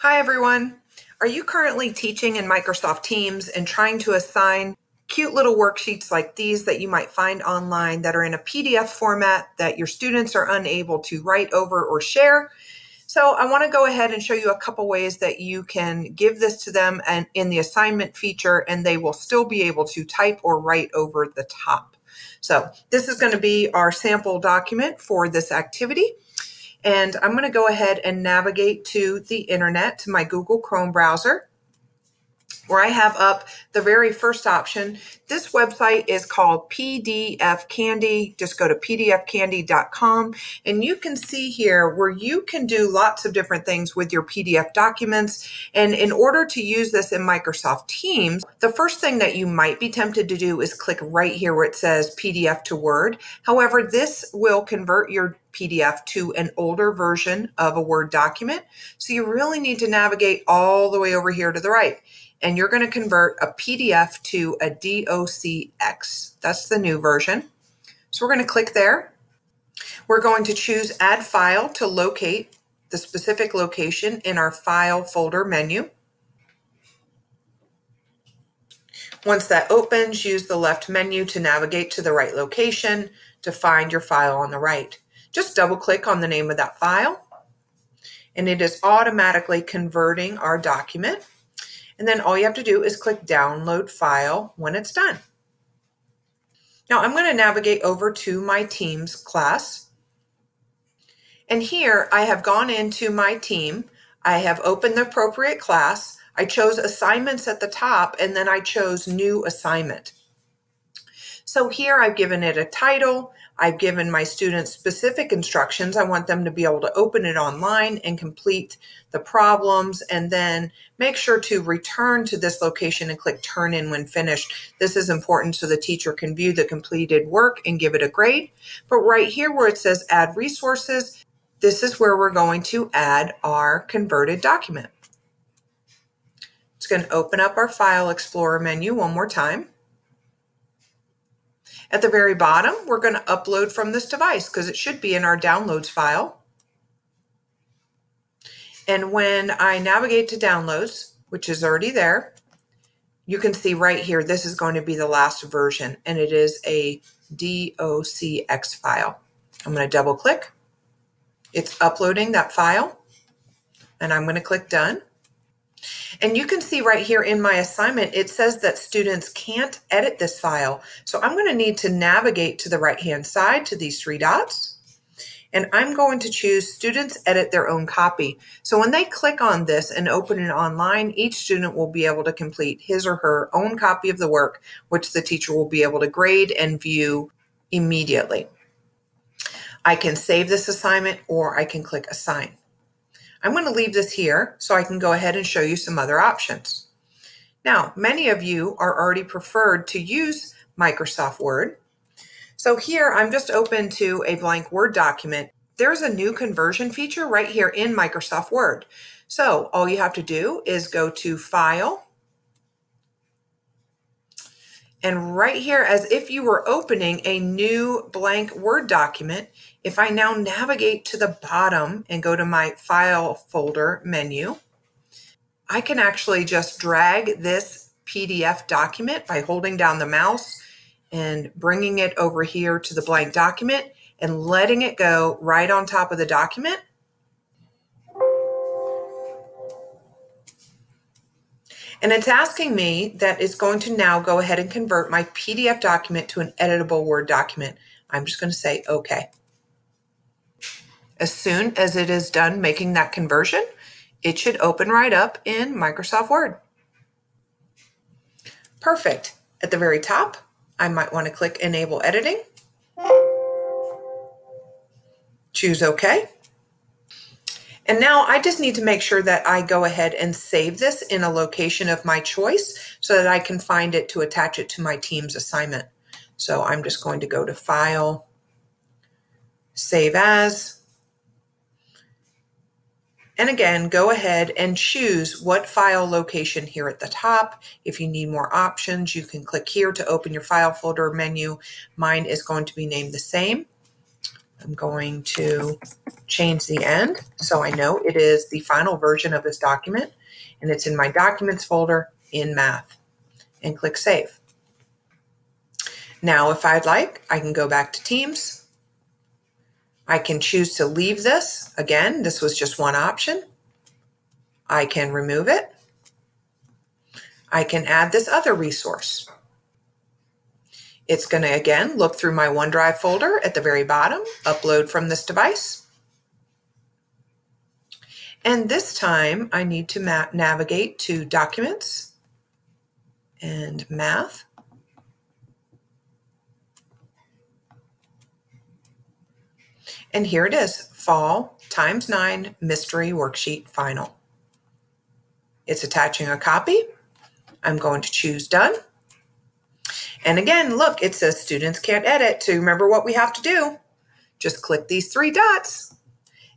Hi, everyone. Are you currently teaching in Microsoft Teams and trying to assign cute little worksheets like these that you might find online that are in a PDF format that your students are unable to write over or share? So I want to go ahead and show you a couple ways that you can give this to them and in the assignment feature and they will still be able to type or write over the top. So this is going to be our sample document for this activity. And I'm going to go ahead and navigate to the internet, to my Google Chrome browser where I have up the very first option. This website is called PDF Candy. Just go to pdfcandy.com and you can see here where you can do lots of different things with your PDF documents. And in order to use this in Microsoft Teams, the first thing that you might be tempted to do is click right here where it says PDF to Word. However, this will convert your PDF to an older version of a Word document. So you really need to navigate all the way over here to the right and you're going to convert a PDF to a DOCX. That's the new version. So we're going to click there. We're going to choose Add File to locate the specific location in our File folder menu. Once that opens, use the left menu to navigate to the right location to find your file on the right. Just double click on the name of that file and it is automatically converting our document. And then all you have to do is click download file when it's done. Now I'm going to navigate over to my Teams class. And here I have gone into my team. I have opened the appropriate class. I chose assignments at the top and then I chose new assignment. So here I've given it a title. I've given my students specific instructions. I want them to be able to open it online and complete the problems and then make sure to return to this location and click turn in when finished. This is important so the teacher can view the completed work and give it a grade. But right here where it says add resources, this is where we're going to add our converted document. It's going to open up our File Explorer menu one more time. At the very bottom, we're going to upload from this device because it should be in our downloads file. And when I navigate to downloads, which is already there, you can see right here, this is going to be the last version and it is a DOCX file. I'm going to double click. It's uploading that file and I'm going to click done. And you can see right here in my assignment, it says that students can't edit this file. So I'm going to need to navigate to the right-hand side to these three dots. And I'm going to choose students edit their own copy. So when they click on this and open it online, each student will be able to complete his or her own copy of the work, which the teacher will be able to grade and view immediately. I can save this assignment or I can click assign. I'm going to leave this here so I can go ahead and show you some other options. Now, many of you are already preferred to use Microsoft Word. So here I'm just open to a blank Word document. There's a new conversion feature right here in Microsoft Word. So all you have to do is go to File, and right here, as if you were opening a new blank Word document, if I now navigate to the bottom and go to my File folder menu, I can actually just drag this PDF document by holding down the mouse and bringing it over here to the blank document and letting it go right on top of the document And it's asking me that it's going to now go ahead and convert my PDF document to an editable Word document. I'm just going to say OK. As soon as it is done making that conversion, it should open right up in Microsoft Word. Perfect. At the very top, I might want to click Enable Editing. Choose OK. And now I just need to make sure that I go ahead and save this in a location of my choice so that I can find it to attach it to my team's assignment. So I'm just going to go to File, Save As, and again, go ahead and choose what file location here at the top. If you need more options, you can click here to open your file folder menu. Mine is going to be named the same. I'm going to change the end so I know it is the final version of this document and it's in my documents folder in math and click save. Now, if I'd like, I can go back to Teams. I can choose to leave this. Again, this was just one option. I can remove it. I can add this other resource. It's going to again look through my OneDrive folder at the very bottom, upload from this device. And this time I need to navigate to Documents and Math. And here it is, Fall times 9 Mystery Worksheet Final. It's attaching a copy. I'm going to choose Done. And again, look, it says students can't edit. To remember what we have to do, just click these three dots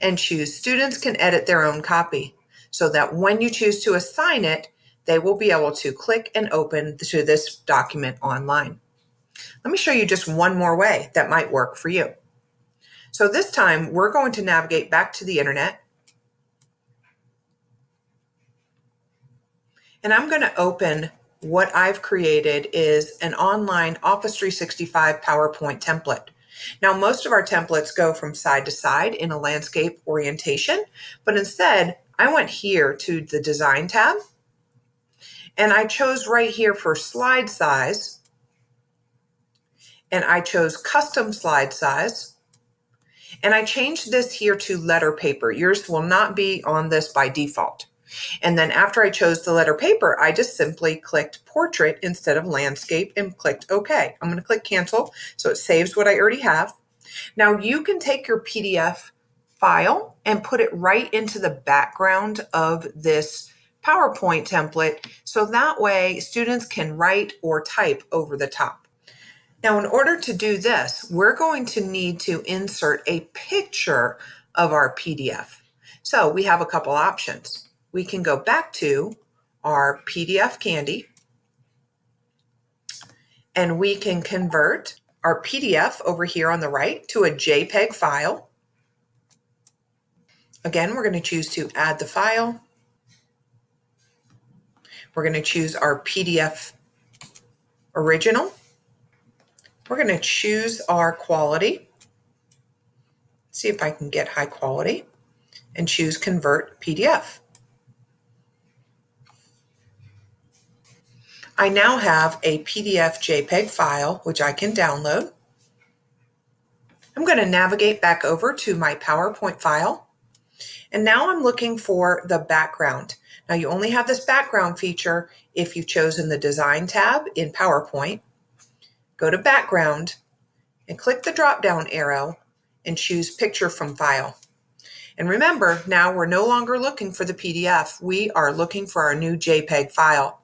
and choose students can edit their own copy so that when you choose to assign it, they will be able to click and open to this document online. Let me show you just one more way that might work for you. So this time we're going to navigate back to the internet and I'm going to open what I've created is an online Office 365 PowerPoint template. Now, most of our templates go from side to side in a landscape orientation, but instead, I went here to the Design tab, and I chose right here for slide size, and I chose Custom Slide Size, and I changed this here to letter paper. Yours will not be on this by default. And then after I chose the letter paper, I just simply clicked portrait instead of landscape and clicked OK. I'm going to click cancel so it saves what I already have. Now you can take your PDF file and put it right into the background of this PowerPoint template so that way students can write or type over the top. Now, in order to do this, we're going to need to insert a picture of our PDF. So we have a couple options we can go back to our PDF Candy and we can convert our PDF over here on the right to a JPEG file. Again, we're going to choose to add the file. We're going to choose our PDF original. We're going to choose our quality. See if I can get high quality and choose convert PDF. I now have a PDF JPEG file, which I can download. I'm going to navigate back over to my PowerPoint file. And now I'm looking for the background. Now you only have this background feature if you've chosen the Design tab in PowerPoint. Go to Background and click the drop-down arrow and choose Picture from File. And remember, now we're no longer looking for the PDF. We are looking for our new JPEG file.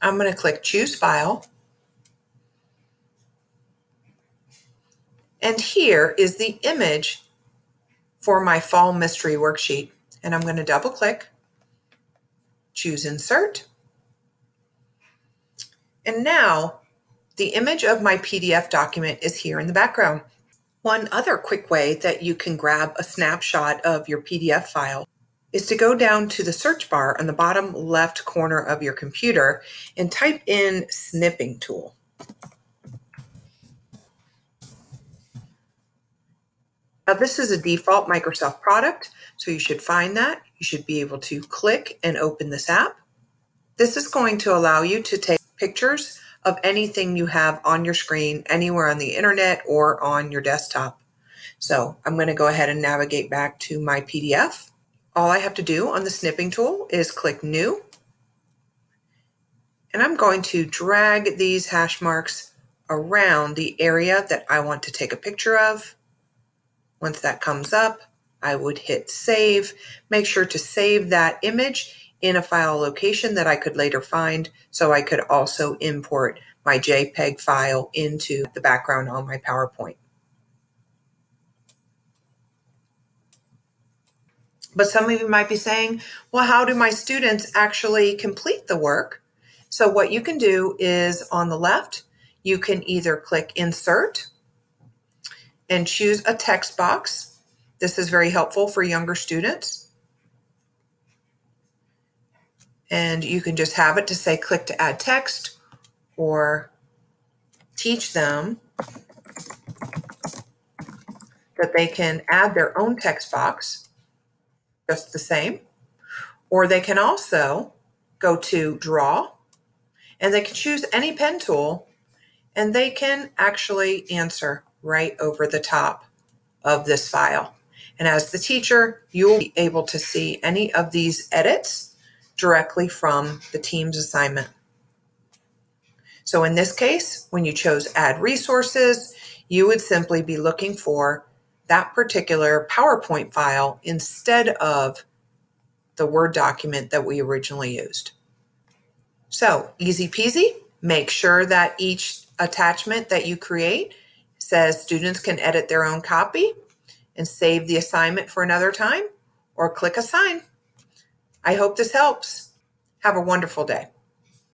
I'm going to click Choose File. And here is the image for my Fall Mystery Worksheet. And I'm going to double click, choose Insert. And now the image of my PDF document is here in the background. One other quick way that you can grab a snapshot of your PDF file is to go down to the search bar on the bottom left corner of your computer and type in snipping tool. Now this is a default Microsoft product, so you should find that. You should be able to click and open this app. This is going to allow you to take pictures of anything you have on your screen, anywhere on the internet or on your desktop. So I'm going to go ahead and navigate back to my PDF. All I have to do on the snipping tool is click New. And I'm going to drag these hash marks around the area that I want to take a picture of. Once that comes up, I would hit Save. Make sure to save that image in a file location that I could later find so I could also import my JPEG file into the background on my PowerPoint. But some of you might be saying, well, how do my students actually complete the work? So what you can do is on the left, you can either click insert and choose a text box. This is very helpful for younger students. And you can just have it to say click to add text or teach them that they can add their own text box just the same. Or they can also go to draw and they can choose any pen tool and they can actually answer right over the top of this file. And as the teacher, you'll be able to see any of these edits directly from the team's assignment. So in this case, when you chose add resources, you would simply be looking for that particular PowerPoint file instead of the Word document that we originally used. So easy peasy, make sure that each attachment that you create says students can edit their own copy and save the assignment for another time or click assign. I hope this helps. Have a wonderful day.